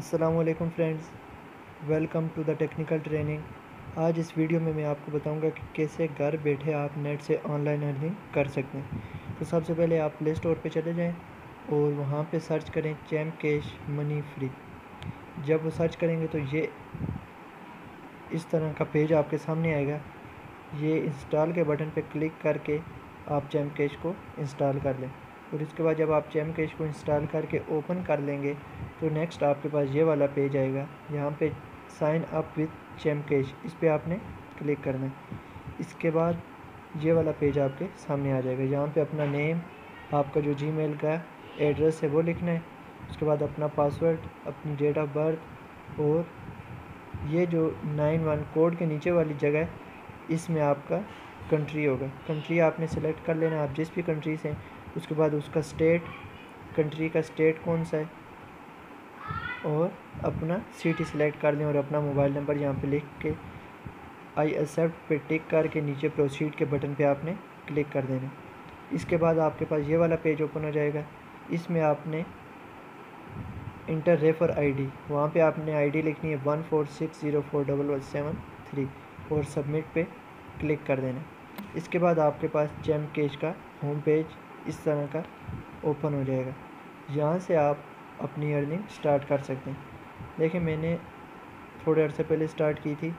असलकुम friends welcome to the technical training आज इस वीडियो में मैं आपको बताऊँगा कि कैसे घर बैठे आप नेट से ऑनलाइन अर्निंग कर सकते हैं। तो सबसे पहले आप प्ले स्टोर पर चले जाएँ और वहाँ पे सर्च करें चैम कैश मनी फ्री जब वो सर्च करेंगे तो ये इस तरह का पेज आपके सामने आएगा। ये इंस्टॉल के बटन पर क्लिक करके आप चैम कैश को इंस्टॉल कर लें। और इसके बाद जब आप चैम कैश को इंस्टॉल करके ओपन कर लेंगे तो नेक्स्ट आपके पास ये वाला पेज आएगा। यहाँ पे sign up with ChampCash इस पर आपने क्लिक करना है। इसके बाद ये वाला पेज आपके सामने आ जाएगा। यहाँ पे अपना नेम आपका जो जीमेल का एड्रेस है वो लिखना है। उसके बाद अपना पासवर्ड अपनी डेट ऑफ़ बर्थ और ये जो नाइन वन कोड के नीचे वाली जगह है, इसमें आपका कंट्री होगा। कंट्री आपने सेलेक्ट कर लेना आप जिस भी कंट्री से उसके बाद उसका स्टेट कंट्री का स्टेट कौन सा है? और अपना सिटी सेलेक्ट कर लें और अपना मोबाइल नंबर यहाँ पे लिख के आई एक्सेप्ट पे टिक करके नीचे प्रोसीड के बटन पे आपने क्लिक कर देना इसके बाद आपके पास ये वाला पेज ओपन हो जाएगा। इसमें आपने इंटर रेफर आईडी वहाँ पे आपने आईडी लिखनी है one four six zero four double one seven three और सबमिट पे क्लिक कर देना इसके बाद आपके पास चैम केज का होम पेज इस तरह का ओपन हो जाएगा। यहाँ से आप अपनी अर्निंग स्टार्ट कर सकते हैं। देखिए, मैंने थोड़े अर्से पहले स्टार्ट की थी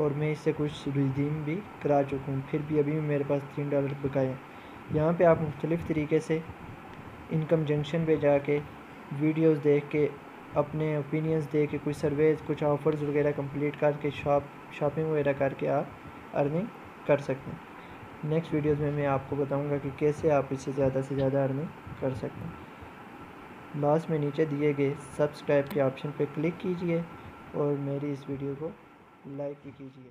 और मैं इससे कुछ रिडीम भी करा चुका हूँ। फिर भी अभी भी मेरे पास तीन डॉलर बकाए हैं। यहाँ पे आप मुख्तलिफ़ तरीके से इनकम जंक्शन पे जाके वीडियोस देख के, अपने ओपिनियंस दे के, कुछ सर्वेज कुछ ऑफ़र्स वगैरह कंप्लीट करके शॉप शॉपिंग वगैरह करके आप अर्निंग कर सकते हैं। नेक्स्ट वीडियोस में मैं आपको बताऊँगा कि कैसे आप इससे ज़्यादा से ज़्यादा अर्निंग कर सकते हैं। लास्ट में नीचे दिए गए सब्सक्राइब के ऑप्शन पर क्लिक कीजिए और मेरी इस वीडियो को लाइक भी कीजिए।